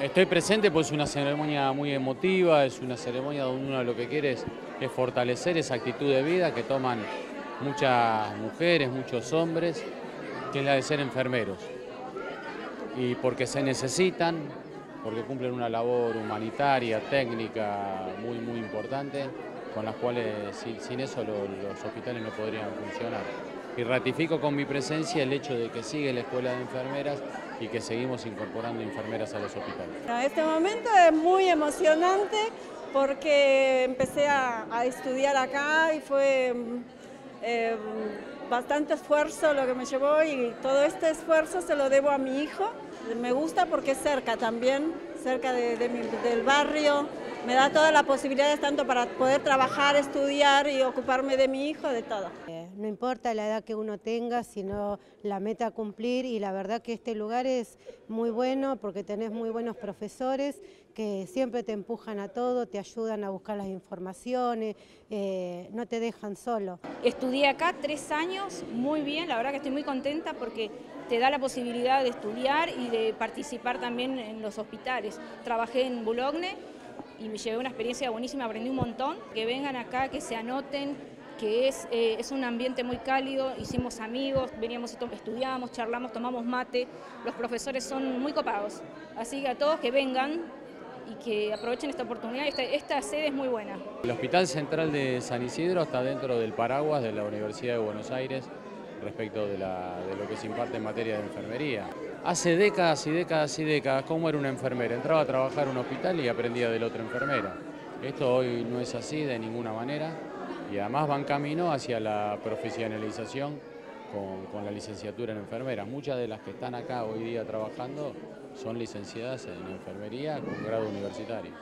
Estoy presente pues es una ceremonia muy emotiva, es una ceremonia donde uno lo que quiere es, fortalecer esa actitud de vida que toman muchas mujeres, muchos hombres, que es la de ser enfermeros. Y porque se necesitan, porque cumplen una labor humanitaria, técnica muy, muy importante, con las cuales sin, eso lo- los hospitales no podrían funcionar. Y ratifico con mi presencia el hecho de que sigue la escuela de enfermeras y que seguimos incorporando enfermeras a los hospitales. Este momento es muy emocionante porque empecé a, a estudiar acá y fue eh, bastante esfuerzo lo que me llevó y todo este esfuerzo se lo debo a mi hijo. Me gusta porque es cerca también, cerca de- de mi- del barrio. Me da todas las posibilidades tanto para poder trabajar, estudiar y ocuparme de mi hijo, de todo. Eh, No importa la edad que uno tenga, sino la meta a cumplir y la verdad que este lugar es muy bueno porque tenés muy buenos profesores que siempre te empujan a todo, te ayudan a buscar las informaciones, eh, no te dejan solo. Estudié acá tres años, muy bien, la verdad que estoy muy contenta porque te da la posibilidad de estudiar y de participar también en los hospitales. Trabajé en Boulogne y me llevé una experiencia buenísima, aprendí un montón. Que vengan acá, que se anoten, que es, eh, es un ambiente muy cálido, hicimos amigos, veníamos y estudiamos, charlamos, tomamos mate, los profesores son muy copados. Así que a todos que vengan y que aprovechen esta oportunidad, esta sede es muy buena. El Hospital Central de San Isidro está dentro del paraguas de la Universidad de Buenos Aires respecto de, lo que se imparte en materia de enfermería. Hace décadas y décadas y décadas, ¿cómo era una enfermera? Entraba a trabajar a un hospital y aprendía de la otra enfermera. Esto hoy no es así de ninguna manera y además van camino hacia la profesionalización con, con la licenciatura en enfermera. Muchas de las que están acá hoy día trabajando son licenciadas en enfermería con grado universitario.